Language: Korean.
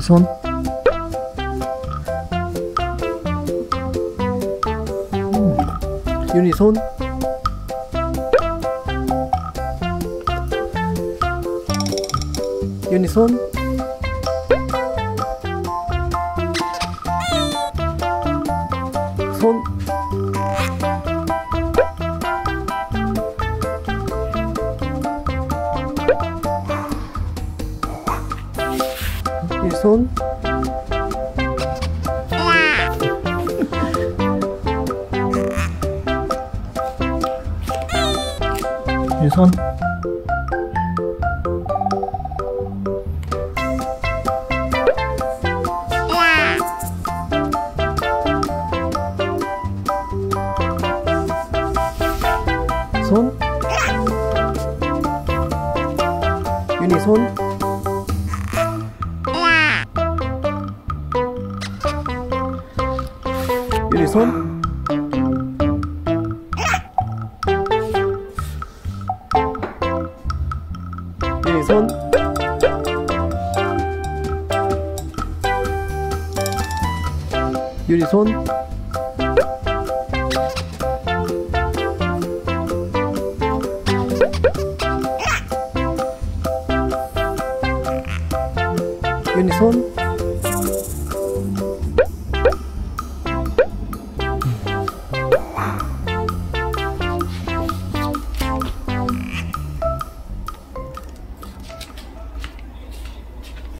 손. 음, 윤희 손. 윤희 손. 손. 이 손. 이 손. 손. 윤희 손. 윤희 손. 윤희 손. 윤희 손. 윤희 손.